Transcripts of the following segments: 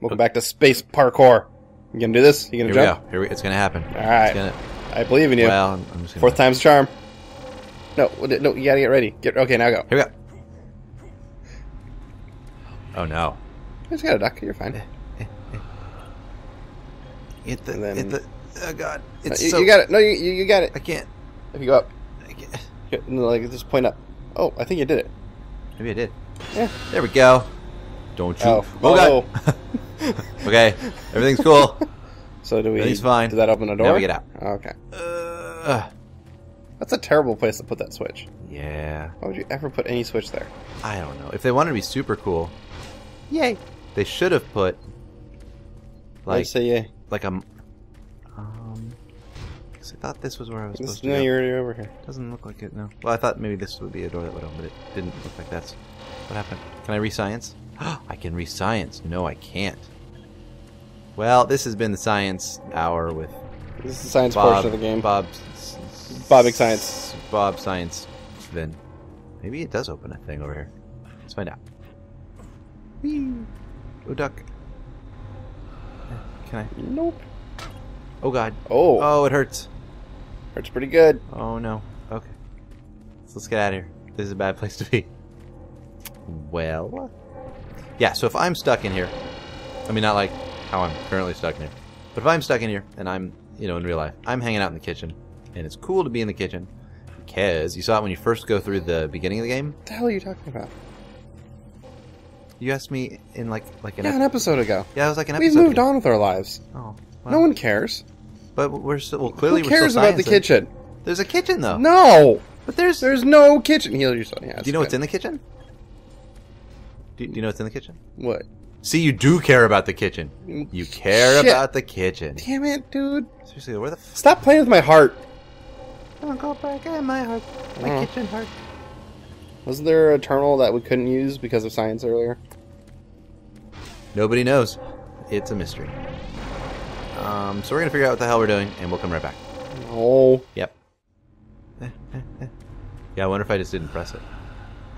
Welcome back to space parkour. You gonna do this? You gonna Here we go. Here we, it's gonna happen. All right. It's gonna, I believe in you. well, I'm, just gonna, Fourth time's charm. No, no, you gotta get ready. Get okay. Now go. Here we go. Oh no! You just gotta duck. You're fine. Hit the, then- hit the. Oh god! It's you, so. you got it. No, you, you, got it. I can't. If you go up, I can't. Get- no, like just point up. Oh, I think you did it. Maybe I did. Yeah. There we go. Don't you? Oh. oh. god. okay. Everything's cool. So do we? Everything's fine. Did that open a door? Now we get out. Okay. Uh, That's a terrible place to put that switch. yeah. Why would you ever put any switch there? I don't know. If they wanted to be super cool, yay! They should have put like say yeah. like a. Um. 'cause I thought this was where I was This, supposed to no, go. you're already over here. Doesn't look like it. No. Well, I thought maybe this would be a door that would open, but it didn't look like that's. What happened? Can I re-science? I can re-science. No, I can't. Well, this has been the science hour with This is the science Bob. portion of the game. Bob. Bob Science. Bob Science. Then maybe it does open a thing over here. Let's find out. Whee! Oh, duck. Can I? Nope. Oh God. Oh, Oh, it hurts. hurts pretty good. Oh no. Okay. So let's get out of here. This is a bad place to be. Well. Yeah, so if I'm stuck in here, I mean, not like how I'm currently stuck in here, but if I'm stuck in here and I'm, you know, in real life, I'm hanging out in the kitchen, and it's cool to be in the kitchen because you saw it when you first go through the beginning of the game. What the hell are you talking about? You asked me in like like an Yeah, ep- an episode ago. yeah, it was like an We've episode. moved ago. on with our lives. Oh, No one cares. But we're still well. Clearly, Who we're cares still about the kitchen? There's a kitchen though. No, but there's. there's no kitchen. Heal yourself. Yeah, Do you know what's in the kitchen? Do, do you know what's in the kitchen? What? See, you do care about the kitchen. You care Shit. about the kitchen. Damn it, dude! Seriously, where the f- Stop playing with my heart. Don't go back in my heart, my Oh. kitchen heart. Wasn't there a terminal that we couldn't use because of science earlier? Nobody knows. It's a mystery. Um, so we're gonna figure out what the hell we're doing, and we'll come right back. Oh. Yep. yeah, I wonder if I just didn't press it.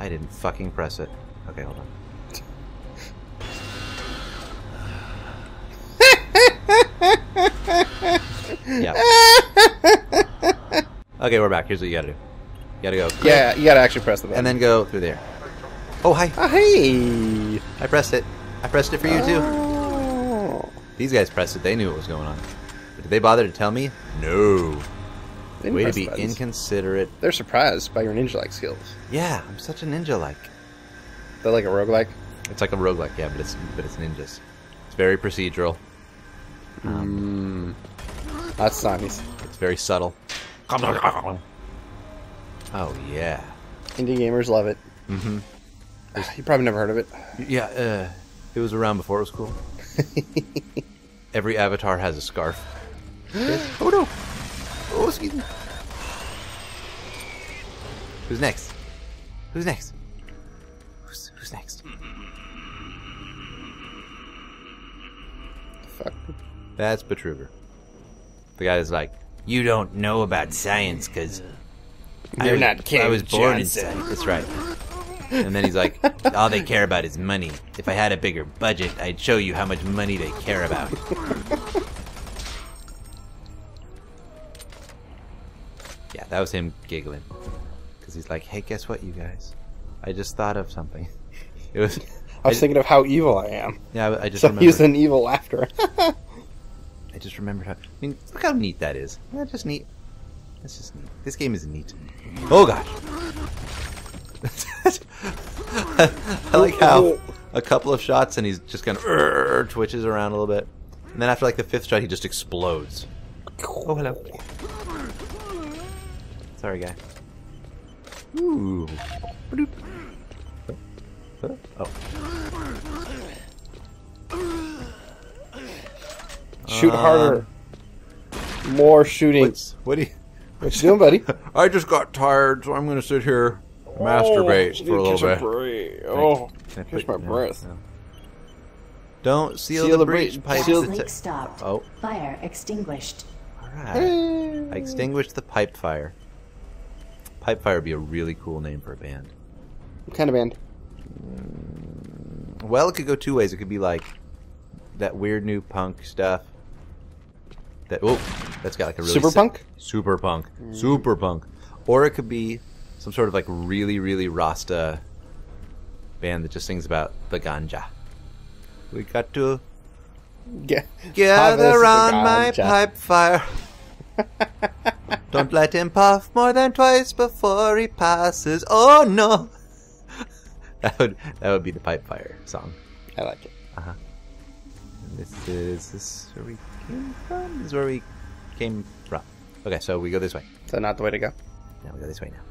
I didn't fucking press it. Okay, hold on. Okay, we're back. Here's what you gotta do. You gotta go. Yeah, you gotta actually press the button. And then go through there. Oh, hi. Ah, hey. I pressed it. I pressed it for you too. Oh. These guys pressed it. They knew what was going on. But did they bother to tell me? No. They didn't Way to press be buttons. inconsiderate. They're surprised by your ninja-like skills. Yeah, I'm such a ninja like. They're like a roguelike. It's like a roguelike, yeah, but it's but it's ninjas. It's very procedural. Mm. That's nice. It's very subtle. Oh yeah. Indie gamers love it. Mm-hmm. You probably never heard of it. Yeah, uh, it was around before it was cool. Every avatar has a scarf. oh no! Oh, excuse me. Who's next? Who's next? Who's, who's next? Fuck. That's Betruger. The guy that's like, you don't know about science because You're I, not King I was born Johnson." in science. That's right. And then he's like, all they care about is money. If I had a bigger budget, I'd show you how much money they care about. yeah, that was him giggling. Because he's like, hey, guess what, you guys? I just thought of something. It was. I was thinking of how evil I am. Yeah, I- I just So remembered. use an evil laughter. I just remembered how. I mean, look how neat that is. Isn't that just neat? That's just neat. This game is neat. Oh gosh. I like how a couple of shots and he's just kind of uh, twitches around a little bit, and then after like the fifth shot, he just explodes. Oh hello. Sorry, guy. Ooh. Oh. Shoot Um, harder. More shooting. What's, what do you? What you doing, buddy? I just got tired, so I'm going to sit here, masturbate Oh, for a little catch a bit. break. Oh, Can I catch my yeah, breath. yeah. Don't seal, Seal the, the breach breach. pipe. Seal- to- Link stopped. Oh, Fire extinguished. all right. I extinguished the pipe fire. Pipe fire would be a really cool name for a band. What kind of band? Well, it could go two ways. It could be like, that weird new punk stuff. That oh, that's got like a really Super punk? super punk, super punk, or it could be some sort of like really really Rasta band that just sings about the ganja. We got to Get, gather harvest the round my pipe fire. Don't let him puff more than twice before he passes. Oh no! that would that would be the pipe fire song. I like it. This is this where we came from. This is where we came from. Okay, so we go this way. So not the way to go? Now we go this way now.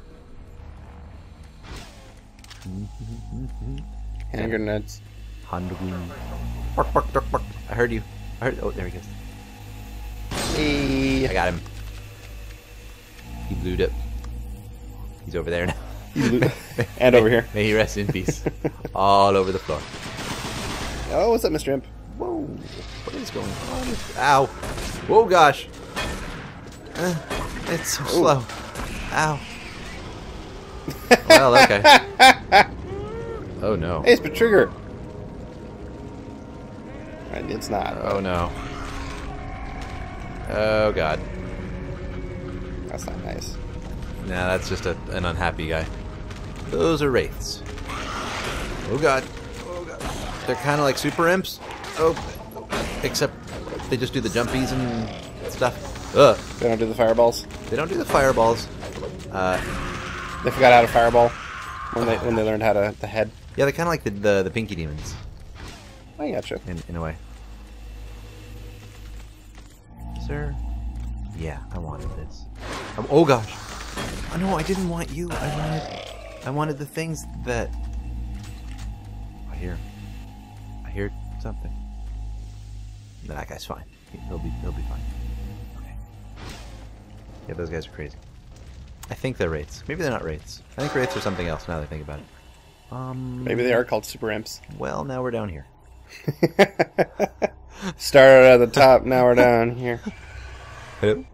Hand grenades. Handagoon. Bark, bark, bark, bark. I heard you. I heard. Oh, there he goes. Hey. I got him. He blew up. He's over there now. and over here. May he rest in peace. All over the floor. Oh, what's up, Mr. Imp? Whoa! What is going on? Ow! Whoa, gosh! Uh, it's so slow. Ow! well, okay. Oh no! Hey, it's the trigger. It's not. Oh no! Oh god! That's not nice. Nah, that's just a, an unhappy guy. Those are wraiths. Oh god! Oh god! They're kind of like super imps. Oh, except they just do the jumpies and stuff. Ugh! They don't do the fireballs. They don't do the fireballs. Uh, They forgot how to fireball when they when they learned how to the head. Yeah, they're kind of like the, the the pinky demons I gotcha. in in a way. Sir, yeah, I wanted this. Um, oh gosh, oh, no, I didn't want you. I wanted, I wanted the things that. I hear, I hear something. That guy's fine. He- He'll be he'll be fine. Okay. Yeah, those guys are crazy. I think they're wraiths. Maybe they're not wraiths. I think wraiths are something else. Now that I think about it. Um. Maybe they are called super imps. Well, now we're down here. Started at the top, now we're down here. Hello?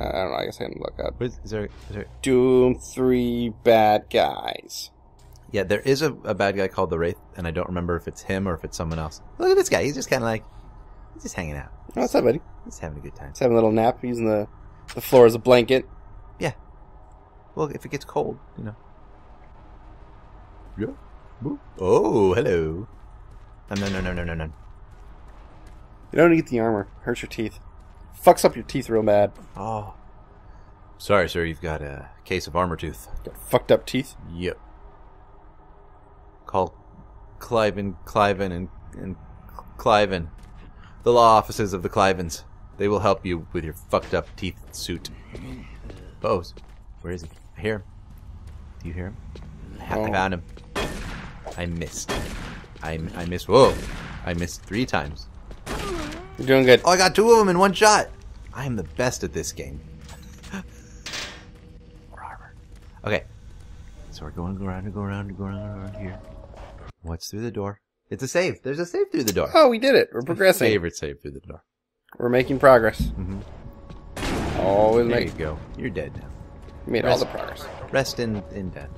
I don't know. I guess I can look up. Is, is there, is there? Doom three bad guys. Yeah, there is a, a bad guy called the Wraith, and I don't remember if it's him or if it's someone else. Look at this guy. He's just kind of like, he's just hanging out. Oh, what's up, buddy? He's having a good time. He's having a little nap, using the the floor as a blanket. Yeah. Well, if it gets cold, you know. Yeah. Boop. Oh, hello. No, no, no, no, no, no. You don't eat the armor. Hurts your teeth. Fucks up your teeth real bad. Oh. Sorry, sir. You've got a case of armor tooth. Got fucked up teeth. Yep. Call Cliven, Cliven, and, and Cliven. The law offices of the Clivens. They will help you with your fucked up teeth suit. Bose. Where is he? I hear him. Do you hear him? I, I Oh. found him. I missed. I, I missed. Whoa. I missed three times. You're doing good. Oh, I got two of them in one shot. I am the best at this game. More armor. Okay. So we're going around and go around and go around and around here. What's through the door? It's a save. There's a save through the door. Oh, we did it. We're progressing. Favorite save through the door. We're making progress. Mhm. Always There you go. You're dead now. made all the progress. Rest in in death.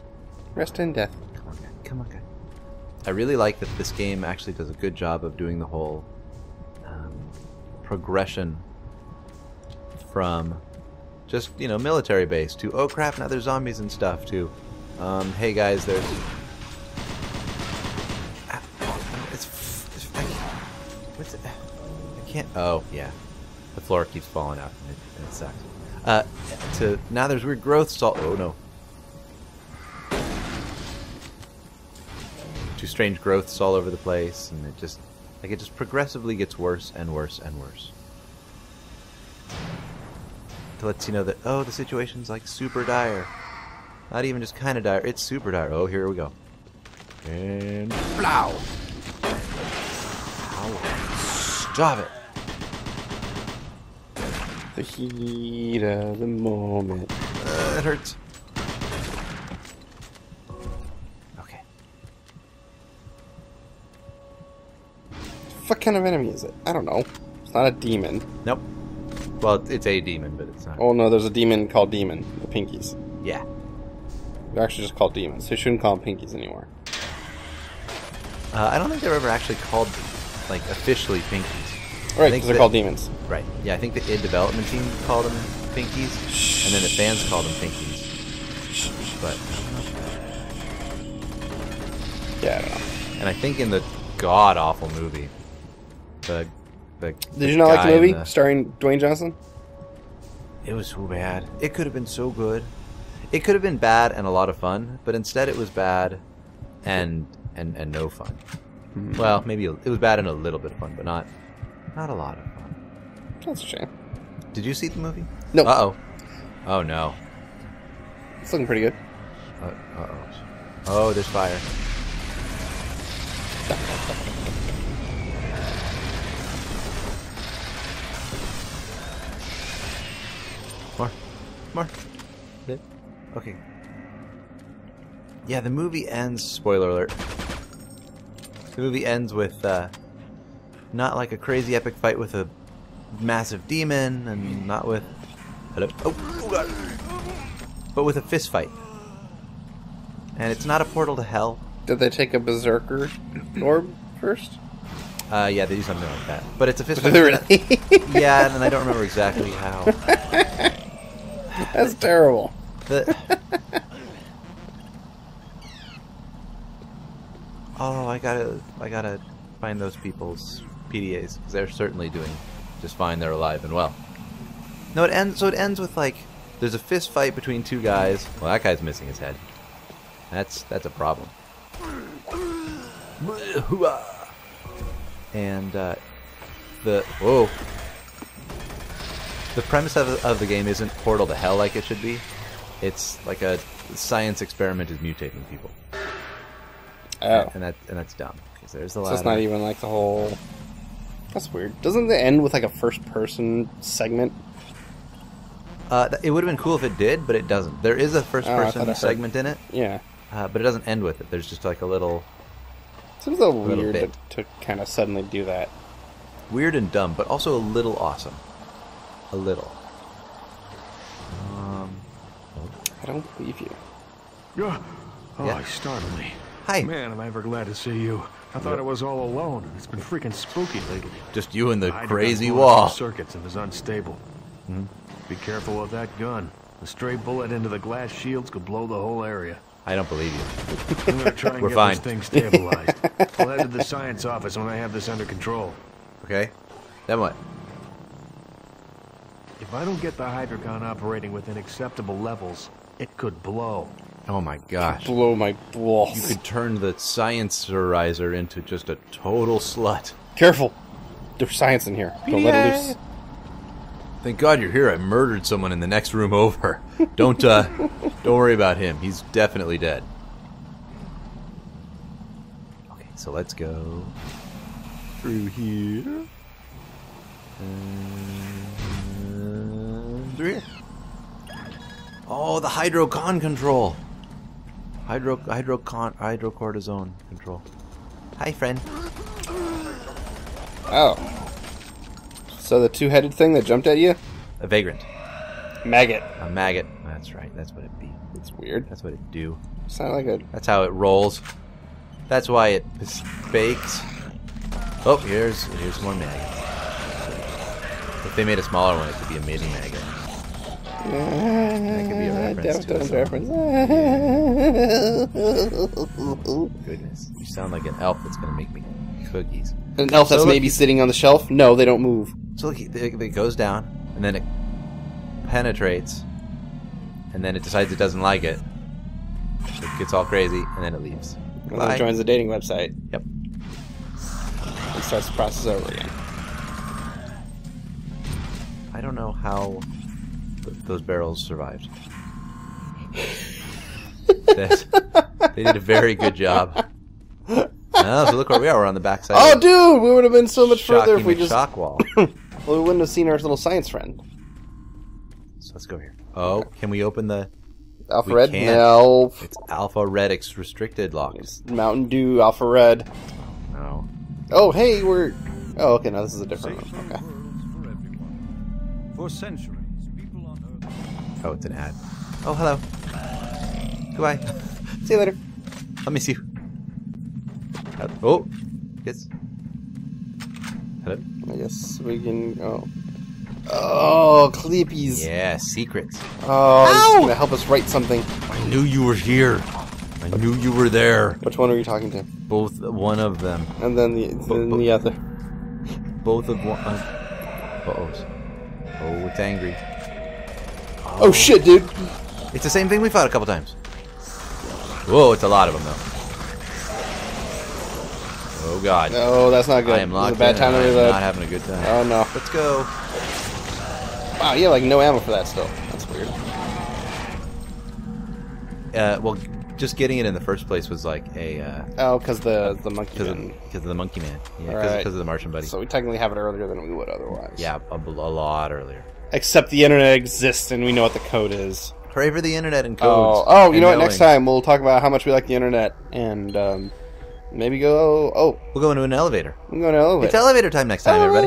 Rest in death. Come on, guy. Come on, guy. I really like that this game actually does a good job of doing the whole um, progression from just you know military base to oh crap now there's zombies and stuff to um, hey guys there's can't oh yeah the floor keeps falling out and it, and it sucks uh, to now there's weird growth salt oh no to strange growths all over the place, and it just like it just progressively gets worse and worse and worse. To let you know that oh, the situation's like super dire, not even just kind of dire, it's super dire. Oh, here we go, and blow. Stop it. The heat of the moment. Uh, it hurts. Okay. What kind of enemy is it? I don't know. It's not a demon. Nope. Well, it's a demon, but it's not. Oh no, there's a demon called Demon. The Pinkies. Yeah. They're actually just called demons. So you shouldn't call them Pinkies anymore. Uh, I don't think they're ever actually called like officially pinkies. Right, because they're that- called demons. Right. Yeah, I think the id development team called them pinkies, and then the fans called them pinkies. But Yeah, I don't know. and I think in the god awful movie, the the Did you not like the in movie starring Dwayne Johnson? It was so bad. It could have been so good. It could have been bad and a lot of fun, but instead it was bad and and and no fun. Hmm. Well, maybe it was bad and a little bit of fun, but not not a lot of fun. That's a shame. Did you see the movie? No. Uh oh. Oh no. It's looking pretty good. Uh oh. Oh, there's fire. More. More. Okay. Yeah, the movie ends. Spoiler alert. The movie ends with uh, not like a crazy epic fight with a massive demon, and not with. Hello. Oh. But with a fist fight. And it's not a portal to hell. Did they take a berserker orb first? Uh, yeah, they do something like that. But it's a fist fight. really? yeah, and I don't remember exactly how. That's terrible. The... Oh, I gotta, I gotta find those people's PDAs because they're certainly doing just fine. They're alive and well. No, it ends. So it ends with like there's a fist fight between two guys. Well, that guy's missing his head. That's that's a problem. And uh, the whoa. The premise of, of the game isn't Portal to Hell like it should be. It's like a science experiment is mutating people, Oh. and that and that's dumb because there's a So lot. it's not even like the whole. That's weird. Doesn't it end with like a first person segment? Uh, it would have been cool if it did, but it doesn't. There is a first Oh, I thought I person heard- segment in it, Yeah. uh, but it doesn't end with it. There's just like a little Seems a little Little weird bit. to, to kind of suddenly do that. weird and dumb, but also a little awesome. A little. Um, I don't believe you. Yeah. Oh, Yeah. you startled me. hi, Man, am I ever glad to see you. I thought I was all alone. It's been freaking spooky lately. just you and the have crazy wall. Circuits and was unstable. Mhm. Be careful with that gun. A stray bullet into the glass shields could blow the whole area. I don't believe you. I'm gonna try and We're get fine. this thing stabilized. I'll head to the science office when I have this under control. Okay, then what? If I don't get the Hydrocon operating within acceptable levels, it could blow. Oh my gosh. Blow my balls. You could turn the sciencerizer into just a total slut. Careful. There's science in here. Don't let it loose. Thank God you're here. I murdered someone in the next room over. Don't uh don't worry about him. He's definitely dead. Okay, so let's go through here. And through here. Oh, the hydrocon control. Hydro hydrocon hydrocortisone control. Hi, friend. Oh. So the two-headed thing that jumped at you? A vagrant. Maggot. A maggot. That's right. That's what it be. It's weird. That's what it do. Sound like a That's how it rolls. That's why it bakes. Oh, here's here's more maggots. If they made a smaller one, it could be a amazing maggot. That could be a ah, reference to a Deftones reference. Goodness, you sound like an elf that's gonna make me cookies. An elf that's So look- maybe sitting on the shelf? No, they don't move. So look, it, it goes down, and then it penetrates, and then it decides it doesn't like it. It gets all crazy, and then it leaves. And then it joins the dating website Yep. and starts the process over again. I don't know how th- those barrels survived. They did a very good job. Oh, so look where we are. We're on the backside. Oh, of dude, we would have been so much further if we just. McShock wall. Well, we wouldn't have seen our little science friend. So let's go here. Oh, can we open the? Alpha We Red? can't. No. It's Alpha Red X restricted lock. It's Mountain Dew Alpha Red. No. Oh, hey, we're. Oh, okay, Now this is a different Safer one. Okay. for everyone. Centuries, people on Earth Oh, it's an ad. Oh, hello. Goodbye. See you later. I'll miss you. Uh, Oh, yes. Hello. I guess we can. Oh. Oh, Cleepies. Yeah, secrets. Oh, this is gonna help us write something. I knew you were here. I knew you were there. Which one are you talking to? Both, one of them. And then the then the other. Both of one. Uh oh. Oh, it's angry. Oh shit, dude! It's the same thing we fought a couple times. Whoa, it's a lot of them though. Oh god. No, that's not good. I am This locked is a bad time to and I am reload. not having a good time. Oh no! Let's go. Wow, you have like no ammo for that still. That's weird. Uh, well, just getting it in the first place was like a uh, Oh, because the the monkey. because of, of the monkey man. Yeah, because Right. of the Martian buddy. So we technically have it earlier than we would otherwise. yeah, a, a lot earlier. Except the internet exists and we know what the code is. Hooray for the internet and Oh, codes. oh, you and know what? Next time we'll talk about how much we like the internet and um, maybe go. Oh, we'll go into an elevator. I'm going to elevator. It's elevator time next time, everybody.